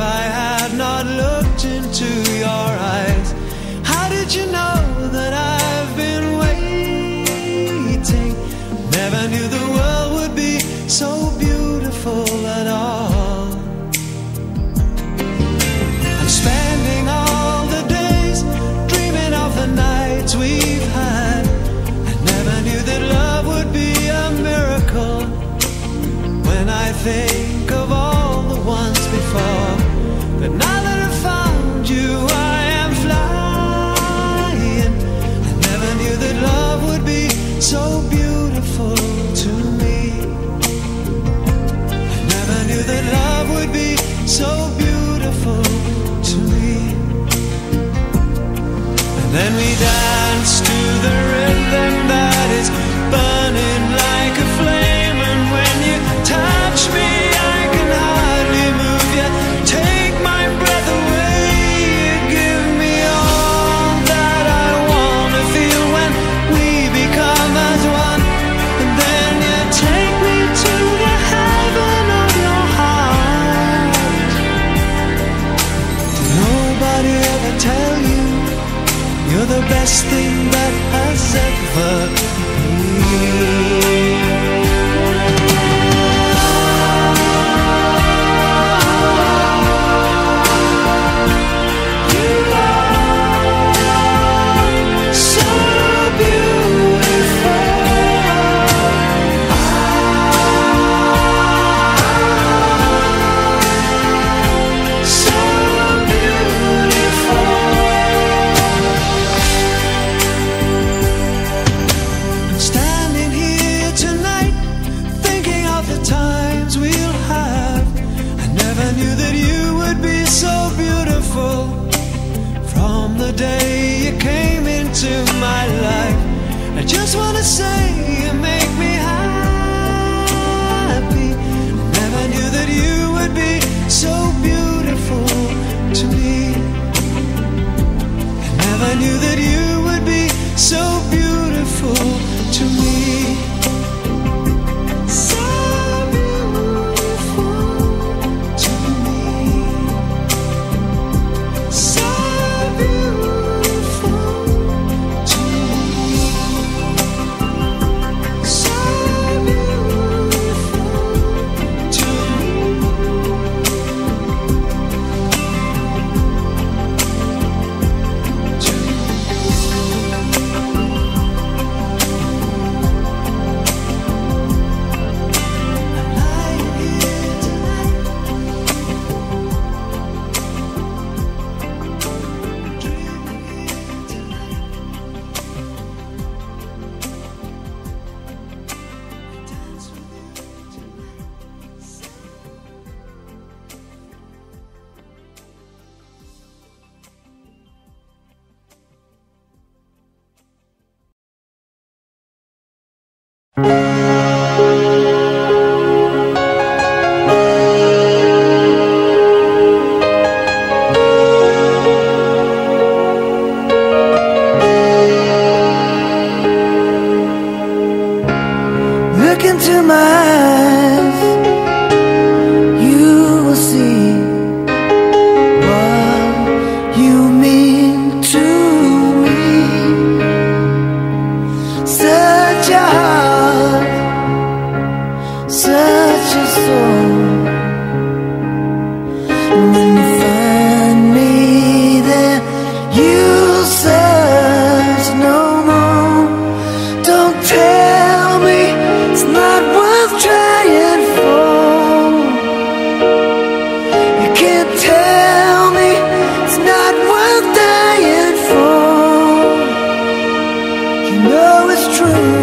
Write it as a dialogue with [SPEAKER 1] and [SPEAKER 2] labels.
[SPEAKER 1] If I had not looked into your eyes, how did you know? Then we dance to the rhythm I said, to my life. I just wanna say. you